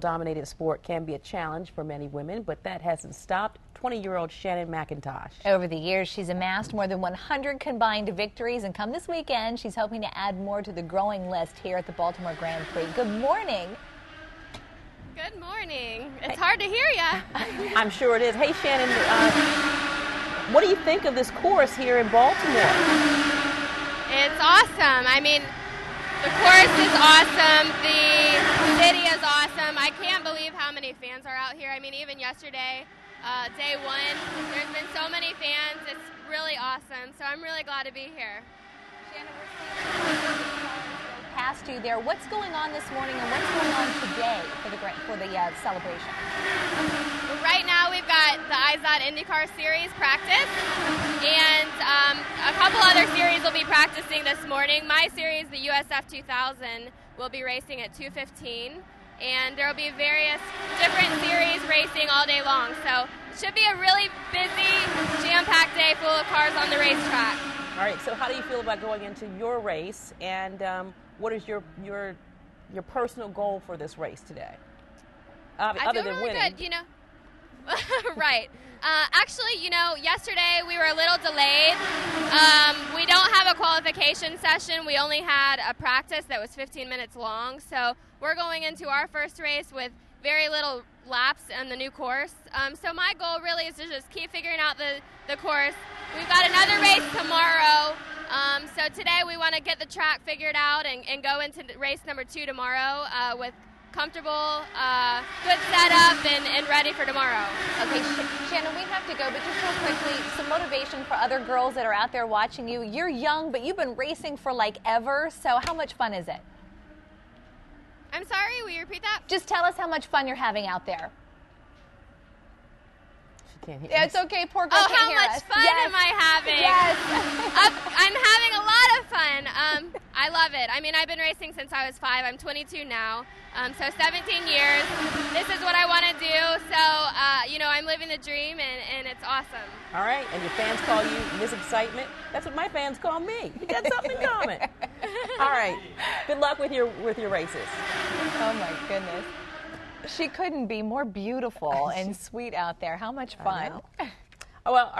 dominated sport can be a challenge for many women, but that hasn't stopped 20 year old Shannon McIntosh. Over the years, she's amassed more than 100 combined victories, and come this weekend, she's hoping to add more to the growing list here at the Baltimore Grand Prix. Good morning. Good morning. It's hard to hear ya. I'm sure it is. Hey, Shannon, uh, what do you think of this course here in Baltimore? It's awesome. I mean, the course is awesome. The city awesome. I can't believe how many fans are out here. I mean, even yesterday, uh, day one, there's been so many fans. It's really awesome. So I'm really glad to be here. Shannon, past you there. What's going on this morning and what's going on today for the for the uh, celebration? Right now, we've got the IZOD IndyCar Series practice, and um, a couple other series will be practicing this morning. My series, the USF 2000, will be racing at 2:15, and there will be various different series racing all day long. So it should be a really busy, jam-packed day full of cars on the racetrack. All right. So how do you feel about going into your race and um, what is your your your personal goal for this race today? Uh, I other feel than really winning. good, you know. right. Uh, actually, you know, yesterday we were a little delayed. Um, we don't have a qualification session. We only had a practice that was 15 minutes long. So we're going into our first race with very little laps on the new course. Um, so my goal really is to just keep figuring out the, the course. We've got another race tomorrow. Um, so today we want to get the track figured out and, and go into race number two tomorrow uh, with comfortable, uh, good setup, and, and ready for tomorrow. Okay, Shannon, we have to go, but just real quickly, some motivation for other girls that are out there watching you. You're young, but you've been racing for like ever. So how much fun is it? I'm sorry, will you repeat that? Just tell us how much fun you're having out there. She can't hear. Yeah, it's okay. Poor girl Oh, can't how hear much us. fun yes. am I having? Yes. Uh, I'm having a lot of fun. Um, I love it. I mean, I've been racing since I was five. I'm 22 now, um, so 17 years. This is what I want to do. So, uh, you know, I'm living the dream, and, and it's awesome. All right. And your fans call you Miss Excitement. That's what my fans call me. We got something in common. All right. Good luck with your with your races. Oh my goodness. She couldn't be more beautiful and sweet out there. How much fun. Oh, well.